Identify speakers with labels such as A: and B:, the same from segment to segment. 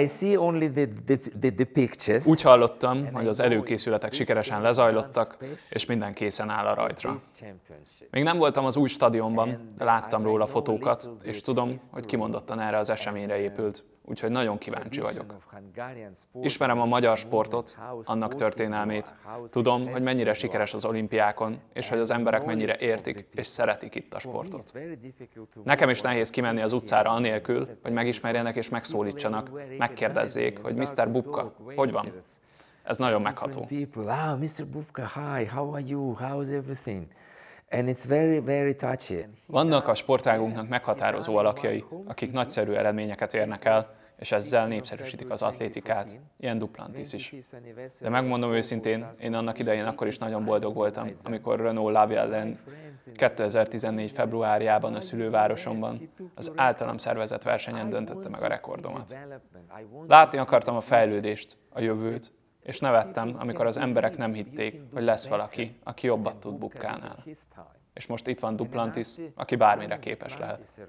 A: I see only the, the, the, the pictures.
B: Úgy hallottam, hogy az előkészületek sikeresen lezajlottak, és minden készen áll a rajtra. Még nem voltam az új stadionban, de láttam róla fotókat, és tudom, hogy kimondottan erre az eseményre épült úgyhogy nagyon kíváncsi vagyok. Ismerem a magyar sportot, annak történelmét. Tudom, hogy mennyire sikeres az olimpiákon, és hogy az emberek mennyire értik és szeretik itt a sportot. Nekem is nehéz kimenni az utcára anélkül, hogy megismerjenek és megszólítsanak, megkérdezzék, hogy Mr. Bubka, hogy van? Ez nagyon megható.
A: Ah, Mr. Bubka, hi, how are you? How is everything? And it's very, very touchy.
B: Vannak a sportágunknak meghatározó alakjai, akik nagyszerű eredményeket érnek el, és ezzel népszerűsítik az atlétikát, ilyen Duplantis is. De megmondom őszintén, én annak idején akkor is nagyon boldog voltam, amikor Renault Lavi ellen 2014. februárjában a szülővárosomban az általam szervezett versenyen döntötte meg a rekordomat. Látni akartam a fejlődést, a jövőt, és nevettem, amikor az emberek nem hitték, hogy lesz valaki, aki jobbat tud Bukkánál. És most itt van Duplantis, aki bármire képes lehet.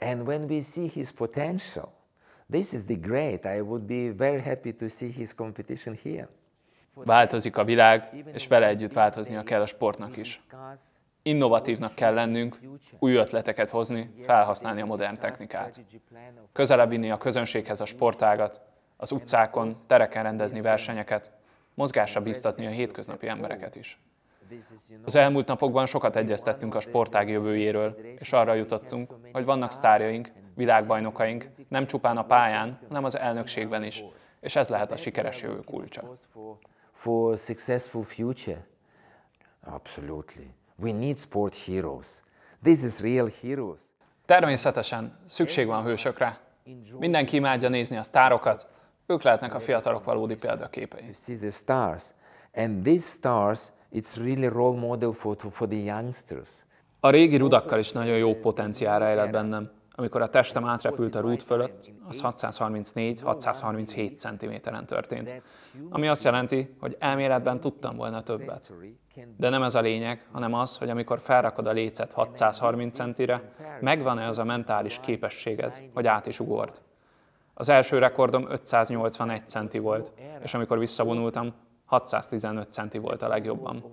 A: And when we see his potential, this is the great. I would be very happy to see his competition here.
B: Változik a világ, és vele együtt változnia kell a sportnak is. Innovatívnak kell lennünk, új ötleteket hozni, felhasználni a modern technikát. Közelebb vinni a közönséghez a sportágat, az utcákon, tereken rendezni versenyeket, mozgásra biztatni a hétköznapi embereket is. Az elmúlt napokban sokat egyeztettünk a sportág jövőjéről, és arra jutottunk, hogy vannak sztárjaink, világbajnokaink, nem csupán a pályán, hanem az elnökségben is, és ez lehet a sikeres jövő kulcsa.
A: For successful future, absolutely. We need sport heroes. This is real heroes.
B: Természetesen szükség van hősökre. Mindenki imádja nézni a sztárokat, ők lehetnek a fiatalok valódi példaképei.
A: You see the stars. And these stars, it's really role model for, for the youngsters.
B: A régi rudakkal is nagyon jó potenciál rejlett bennem. Amikor a testem átrepült a rút fölött, az 634-637 cm-en történt. Ami azt jelenti, hogy elméletben tudtam volna többet. De nem ez a lényeg, hanem az, hogy amikor felrakod a lécet 630 centire, megvan-e az a mentális képességed, hogy át is ugord. Az első rekordom 581 centi volt, és amikor visszavonultam, 615 centi volt a legjobban.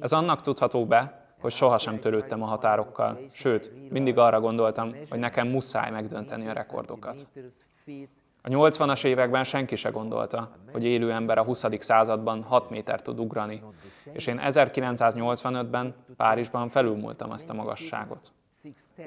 B: Ez annak tudható be, hogy sohasem törődtem a határokkal, sőt, mindig arra gondoltam, hogy nekem muszáj megdönteni a rekordokat. A 80-as években senki se gondolta, hogy élő ember a 20. században 6 méter tud ugrani, és én 1985-ben Párizsban felülmúltam ezt a magasságot.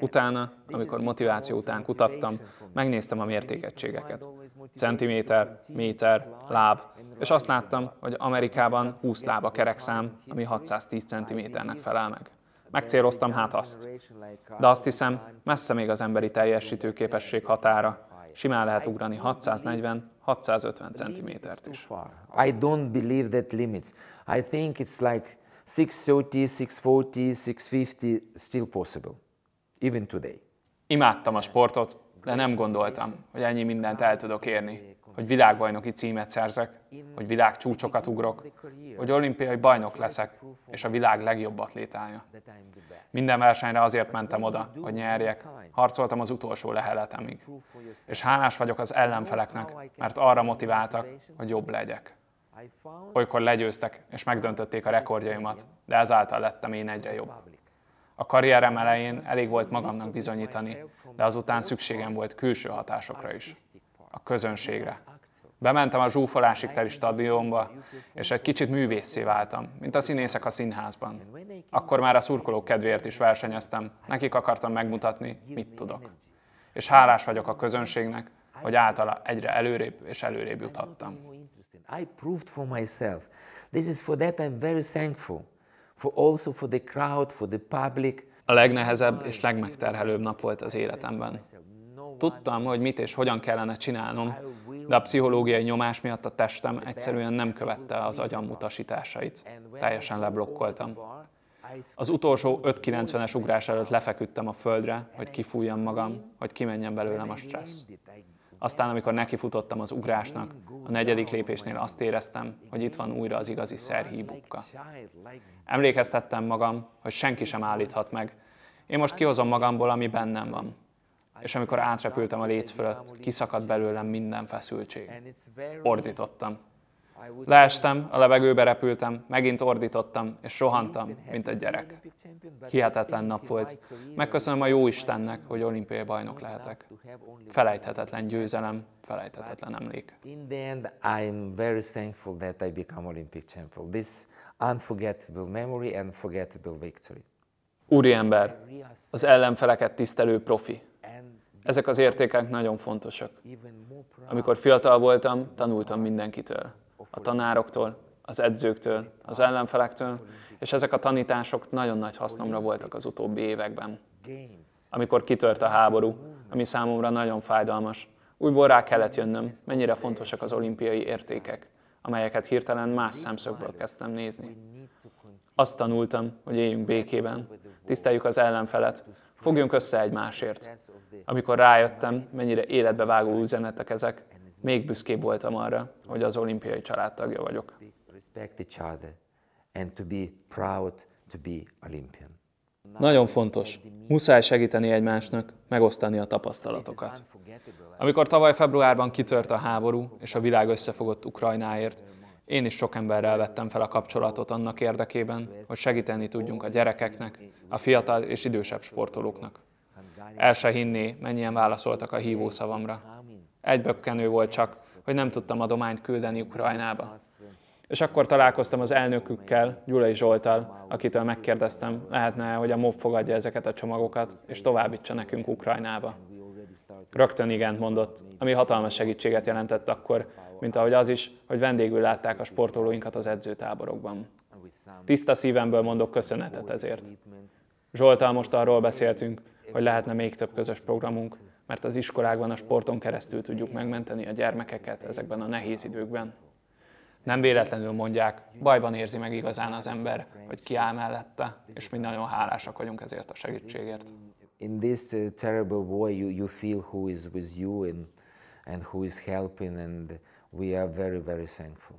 B: Utána, amikor motiváció után kutattam, megnéztem a mértékegységeket. Centiméter, méter, láb, és azt láttam, hogy Amerikában 20 láb a kerekszám, ami 610 centiméternek felel meg. Megcéloztam hát azt. De azt hiszem, messze még az emberi teljesítő képesség határa. Simán lehet ugrani 640-650 centimétert is.
A: I don't believe that limits. I think it's like 630, 640, 650 still possible even today.
B: Imádtam a sportot, de nem gondoltam, hogy ennyi mindent el tudok érni, hogy világbajnoki címet szerzek, hogy világcsúcsokat ugrok, hogy olimpiai bajnok leszek, és a világ legjobb atlétája. Minden versenyre azért mentem oda, hogy nyerjek, harcoltam az utolsó leheletemig. És hálás vagyok az ellenfeleknek, mert arra motiváltak, hogy jobb legyek. Olykor legyőztek, és megdöntötték a rekordjaimat, de ezáltal lettem én egyre jobb. A karrierem elején elég volt magamnak bizonyítani, de azután szükségem volt külső hatásokra is. A közönségre. Bementem a zsúfolásig teli stadionba, és egy kicsit művészé váltam, mint a színészek a színházban. Akkor már a szurkolók kedvéért is versenyeztem, nekik akartam megmutatni, mit tudok. És hálás vagyok a közönségnek, hogy általa egyre előrébb és előrébb juthattam.
A: I proved for myself. This is for that I'm very thankful for also for the crowd, for the public.
B: A legnehezebb és legmegterhelőbb nap volt az életemben. Tudtam, hogy mit és hogyan kellene csinálnom, de a pszichológiai nyomás miatt a testem egyszerűen nem követte az agyam utasításait. Teljesen leblokkoltam. Az utolsó 5.90-es ugrás előtt lefeküdtem a földre, hogy kifújjam magam, hogy kimenjen belőlem a stressz. Aztán, amikor nekifutottam az ugrásnak, a negyedik lépésnél azt éreztem, hogy itt van újra az igazi szerhíbukka. Emlékeztettem magam, hogy senki sem állíthat meg. Én most kihozom magamból, ami bennem van. és amikor átrepültem a léc fölött, kiszakadt belőlem minden feszültség. Ordítottam. Leestem, a levegőbe repültem, megint ordítottam, és rohantam, mint egy gyerek. Hihetetlen nap volt. Megköszönöm a jó Istennek, hogy olimpiai bajnok lehetek. Felejthetetlen győzelem, felejthetetlen emlék.
A: In the end, I'm very thankful that I become Olympic champion. This unforgettable memory and forgettable victory.
B: Úriember, az ellenfeleket tisztelő profi. Ezek az értékek nagyon fontosak. Amikor fiatal voltam, tanultam mindenkitől a tanároktól, az edzőktől, az ellenfelektől, és ezek a tanítások nagyon nagy hasznomra voltak az utóbbi években. Amikor kitört a háború, ami számomra nagyon fájdalmas, újból rá kellett jönnöm, mennyire fontosak az olimpiai értékek, amelyeket hirtelen más szemszögből kezdtem nézni. Azt tanultam, hogy éljünk békében, tiszteljük az ellenfelet, fogjunk össze egymásért. Amikor rájöttem, mennyire életbevágó üzenetek ezek, még büszkébb voltam arra, hogy az olimpiai családtagja vagyok. Nagyon fontos. Muszáj segíteni egymásnak, megosztani a tapasztalatokat. Amikor tavaly februárban kitört a háború, és a világ összefogott Ukrajnáért, én is sok emberrel vettem fel a kapcsolatot annak érdekében, hogy segíteni tudjunk a gyerekeknek, a fiatal és idősebb sportolóknak. El se hinné, mennyien válaszoltak a hívószavamra. Egy bökkenő volt csak, hogy nem tudtam adományt küldeni Ukrajnába. És akkor találkoztam az elnökükkel, Gyulai Zsoltal, akitől megkérdeztem, lehetne hogy a MOB fogadja ezeket a csomagokat, és továbbítsa nekünk Ukrajnába. Rögtön igent mondott, ami hatalmas segítséget jelentett akkor, mint ahogy az is, hogy vendégül látták a sportolóinkat az edzőtáborokban. Tiszta szívemből mondok köszönetet ezért. Zsoltal most arról beszéltünk, hogy lehetne még több közös programunk, mert az iskolákban a sporton keresztül tudjuk megmenteni a gyermekeket ezekben a nehéz időkben. Nem véletlenül mondják, bajban érzi meg igazán az ember, hogy kiáll mellette, és mi nagyon hálásak vagyunk ezért a segítségért.
A: In this uh, terrible war, you, you feel who is with you and, and who is helping, and we are very, very thankful.